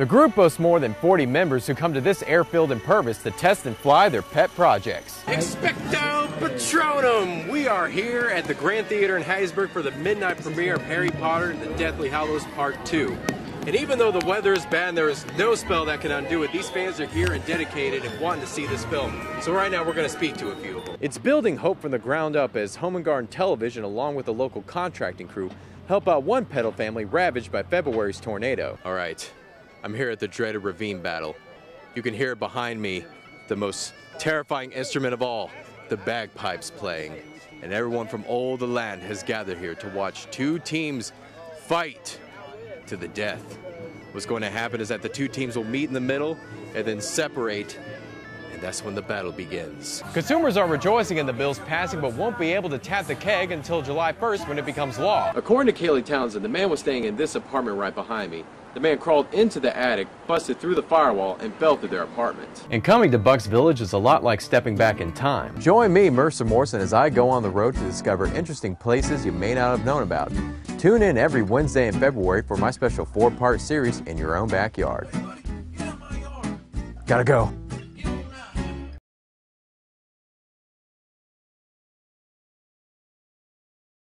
The group boasts more than 40 members who come to this airfield in Purvis to test and fly their pet projects. Expecto Patronum! We are here at the Grand Theater in Hattiesburg for the midnight premiere of Harry Potter and the Deathly Hallows Part 2. And even though the weather is bad and there is no spell that can undo it, these fans are here and dedicated and wanting to see this film. So right now we're going to speak to a few of them. It's building hope from the ground up as Home and Garden Television, along with the local contracting crew, help out one Petal family ravaged by February's tornado. All right, I'm here at the dreaded ravine battle. You can hear behind me the most terrifying instrument of all, the bagpipes playing. And everyone from all the land has gathered here to watch two teams fight to the death. What's going to happen is that the two teams will meet in the middle and then separate, and that's when the battle begins. Consumers are rejoicing in the bill's passing but won't be able to tap the keg until July 1st when it becomes law. According to Kaylee Townsend, the man was staying in this apartment right behind me. The man crawled into the attic, busted through the firewall, and fell through their apartment. And coming to Bucks Village is a lot like stepping back in time. Join me, Mercer Morrison, as I go on the road to discover interesting places you may not have known about. Tune in every Wednesday in February for my special four part series in your own backyard. Gotta go.